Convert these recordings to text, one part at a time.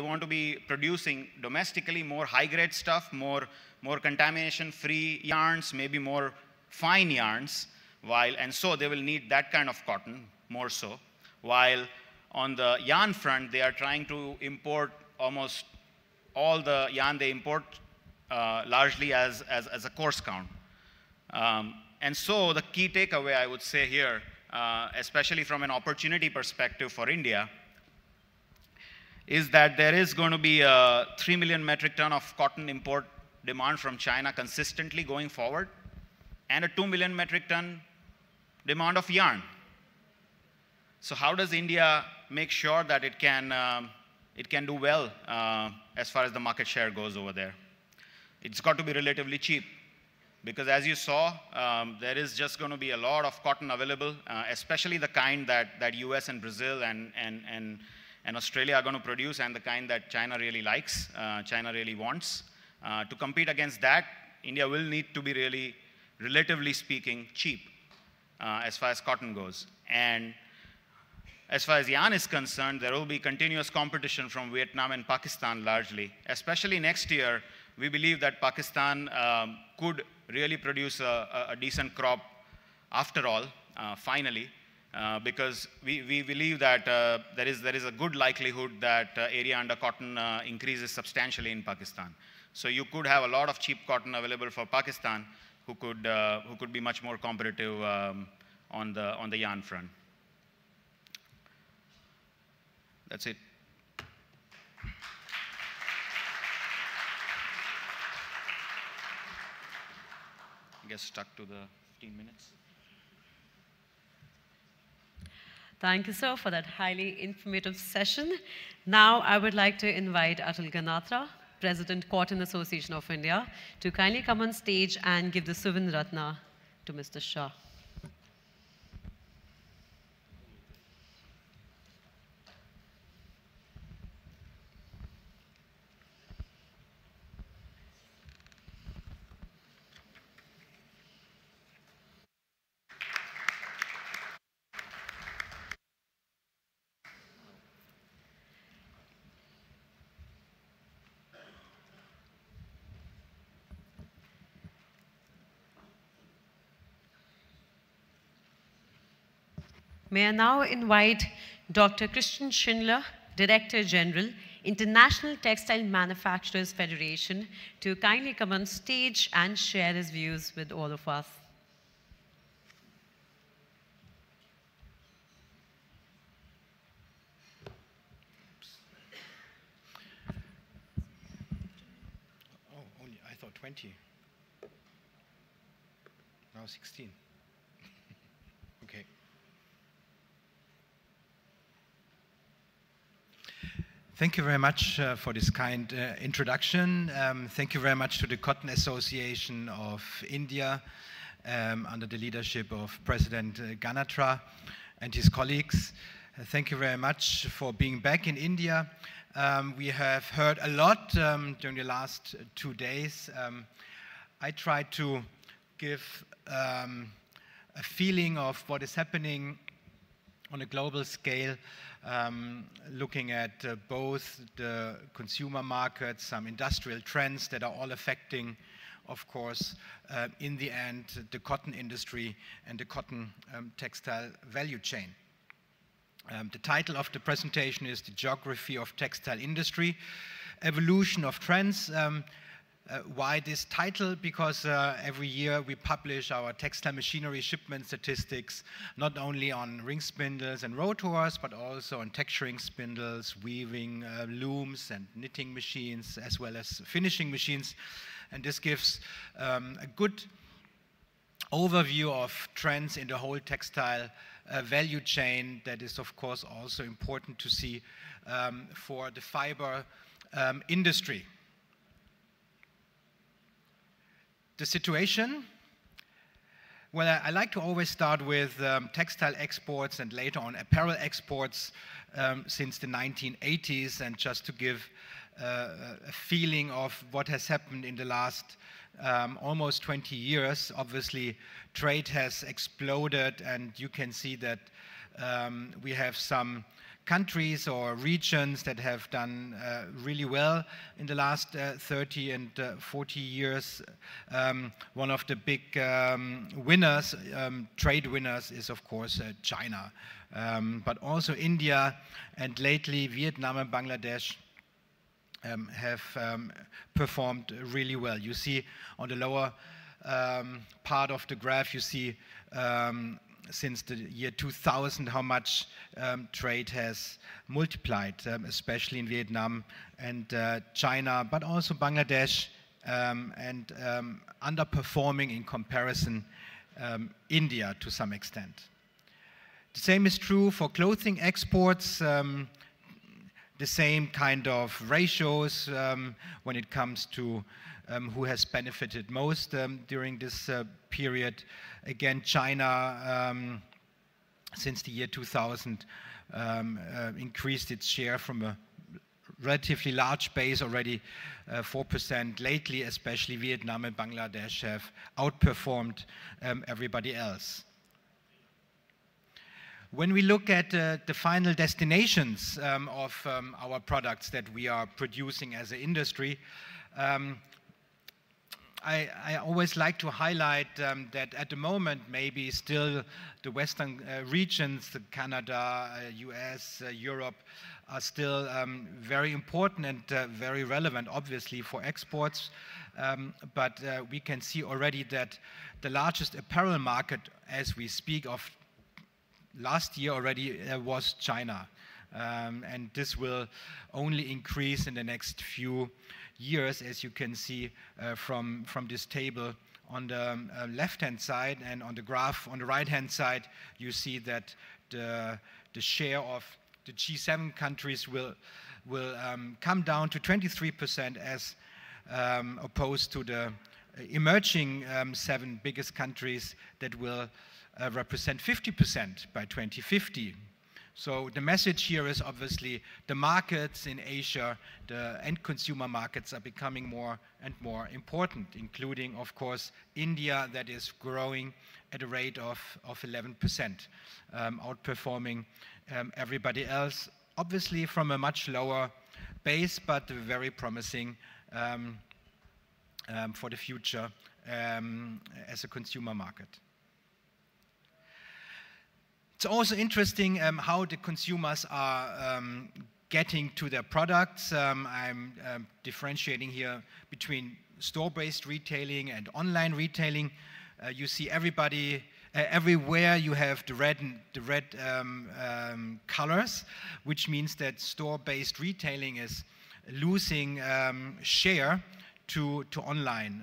they want to be producing domestically more high-grade stuff, more, more contamination-free yarns, maybe more fine yarns, while, and so they will need that kind of cotton more so, while on the yarn front, they are trying to import almost all the yarn they import uh, largely as, as, as, a coarse count. Um, and so the key takeaway I would say here, uh, especially from an opportunity perspective for India, is that there is going to be a 3 million metric ton of cotton import demand from China consistently going forward, and a 2 million metric ton demand of yarn. So how does India make sure that it can, um, it can do well uh, as far as the market share goes over there? It's got to be relatively cheap because as you saw, um, there is just going to be a lot of cotton available, uh, especially the kind that, that US and Brazil and, and, and, and Australia are going to produce and the kind that China really likes, uh, China really wants. Uh, to compete against that, India will need to be really, relatively speaking, cheap uh, as far as cotton goes. And as far as yarn is concerned, there will be continuous competition from Vietnam and Pakistan largely. Especially next year, we believe that Pakistan um, could really produce a, a, decent crop after all, uh, finally, uh, because we, we believe that uh, there, is, there is a good likelihood that uh, area under cotton uh, increases substantially in Pakistan. So you could have a lot of cheap cotton available for Pakistan who could, uh, who could be much more competitive um, on, the, on the yarn front. That's it. I guess stuck to the 15 minutes. Thank you, sir, for that highly informative session. Now, I would like to invite Atul Ganatra, President, Cotton Association of India, to kindly come on stage and give the Suvin Ratna to Mr. Shah. May I now invite Dr. Christian Schindler, Director General, International Textile Manufacturers Federation, to kindly come on stage and share his views with all of us. Oh, only, I thought 20. Now 16. Thank you very much uh, for this kind uh, introduction. Um, thank you very much to the Cotton Association of India um, under the leadership of President uh, Ganatra and his colleagues. Uh, thank you very much for being back in India. Um, we have heard a lot um, during the last two days. Um, I tried to give um, a feeling of what is happening on a global scale um, looking at uh, both the consumer markets, some industrial trends that are all affecting, of course, uh, in the end, the cotton industry and the cotton um, textile value chain. Um, the title of the presentation is The Geography of Textile Industry, Evolution of Trends. Uh, why this title? Because uh, every year we publish our textile machinery shipment statistics, not only on ring spindles and rotors, but also on texturing spindles, weaving uh, looms and knitting machines, as well as finishing machines. And this gives um, a good overview of trends in the whole textile uh, value chain that is, of course, also important to see um, for the fiber um, industry. The situation? Well, I, I, like to always start with um, textile exports and later on apparel exports um, since the 1980s, and just to give uh, a feeling of what has happened in the last um, almost 20 years. Obviously, trade has exploded, and you can see that um, we have some countries or regions that have done uh, really well in the last uh, 30 and uh, 40 years. Um, one of the big um, winners, um, trade winners, is of course uh, China, um, but also India and lately Vietnam and Bangladesh. Um, have um, performed really well. You see on the lower part of the graph, you see since the year 2000 how much um, trade has multiplied, um, especially in Vietnam and uh, China, but also Bangladesh, um, and um, underperforming in comparison um, India to some extent. The same is true for clothing exports um, the same kind of ratios when it comes to um, who has benefited most um, during this uh, period. Again, China, um, since the year 2000, um, uh, increased its share from a relatively large base already, uh, 4%. Lately, especially Vietnam and Bangladesh have outperformed um, everybody else. When we look at uh, the final destinations um, of um, our products that we are producing as an industry, um, I, I, always like to highlight um, that at the moment, maybe still the Western uh, regions, Canada, uh, US, uh, Europe, are still um, very important and uh, very relevant, obviously, for exports. Um, but uh, we can see already that the largest apparel market, as we speak of last year already, uh, was China. Um, and this will only increase in the next few years, as you can see uh, from, from this table on the um, uh, left-hand side and on the graph on the right-hand side, you see that the, share of the G7 countries will, will um, come down to 23% as um, opposed to the emerging seven biggest countries that will uh, represent 50% by 2050. So the message here is obviously the markets in Asia, the end consumer markets are becoming more and more important, including, of course, India that is growing at a rate of, of 11%, um, outperforming um, everybody else, obviously from a much lower base, but very promising um, um for the future um, as a consumer market. It's also interesting um, how the consumers are um, getting to their products. Um, I'm um, differentiating here between store-based retailing and online retailing. Uh, you see everybody, uh, everywhere you have the red, the red um, um, colors, which means that store-based retailing is losing share to, to online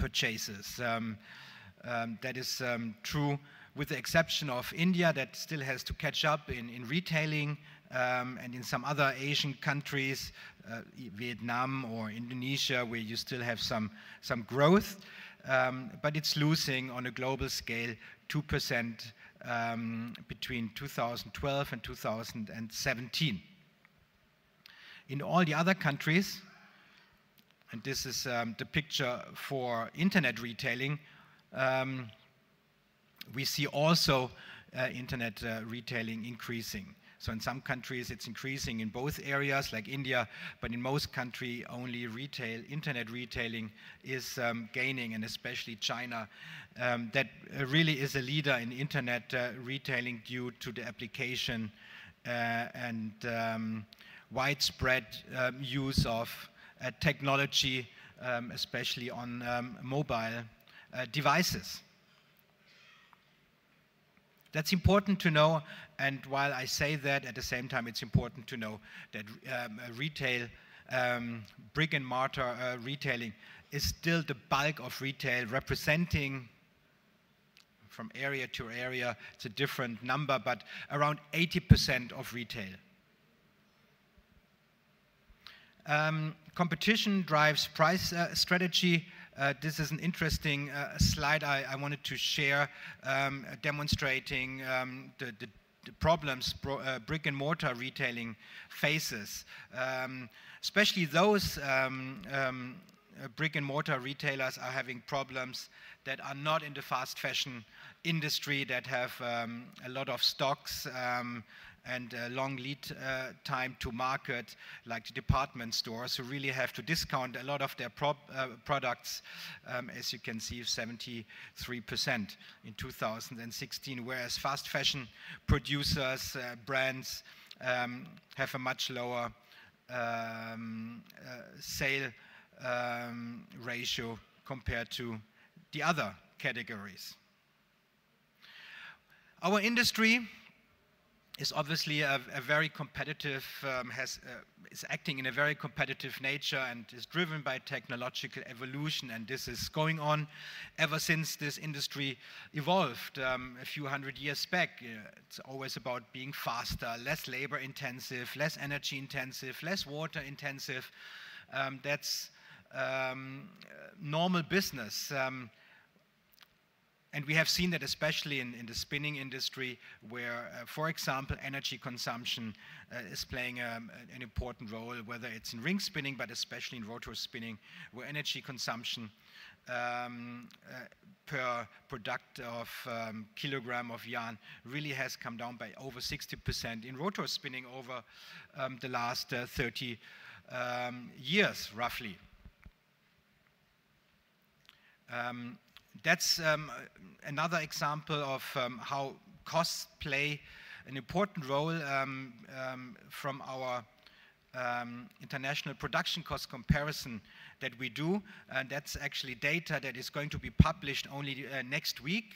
purchases. that is true with the exception of India that still has to catch up in, in retailing um, and in some other Asian countries, uh, Vietnam or Indonesia, where you still have some, some growth. Um, but it's losing on a global scale 2% um, between 2012 and 2017. In all the other countries, and this is um, the picture for internet retailing, um, we see also uh, internet uh, retailing increasing. So in some countries it's increasing in both areas like India, but in most countries only retail, internet retailing is um, gaining and especially China um, that uh, really is a leader in internet uh, retailing due to the application uh, and um, widespread um, use of uh, technology, um, especially on um, mobile devices. That's important to know. And while I say that, at the same time, it's important to know that um, retail, um, brick and mortar uh, retailing, is still the bulk of retail, representing from area to area, it's a different number, but around 80% of retail. Um, competition drives price uh, strategy. Uh, this is an interesting uh, slide I, I, wanted to share, um, demonstrating um, the, the, the, problems bro, uh, brick and mortar retailing faces, um, especially those um, um, uh, brick and mortar retailers are having problems that are not in the fast fashion industry that have um, a lot of stocks and uh, long lead uh, time to market, like the department stores, who really have to discount a lot of their uh, products, um, as you can see, 73% in 2016, whereas fast fashion producers, uh, brands, um, have a much lower um, uh, sale um, ratio compared to the other categories. Our industry is obviously a, a very competitive, um, has, uh, is acting in a very competitive nature and is driven by technological evolution. And this is going on ever since this industry evolved um, a few hundred years back. Uh, it's always about being faster, less labor intensive, less energy intensive, less water intensive. Um, that's um, normal business. And we have seen that especially in, in the spinning industry, where, uh, for example, energy consumption uh, is playing um, an important role, whether it's in ring spinning, but especially in rotor spinning, where energy consumption um, uh, per product of um, kilogram of yarn really has come down by over 60% in rotor spinning over um, the last uh, 30 um, years, roughly. Um, that's um, another example of um, how costs play an important role um, um from our um, international production cost comparison that we do. And that's actually data that is going to be published only uh, next week.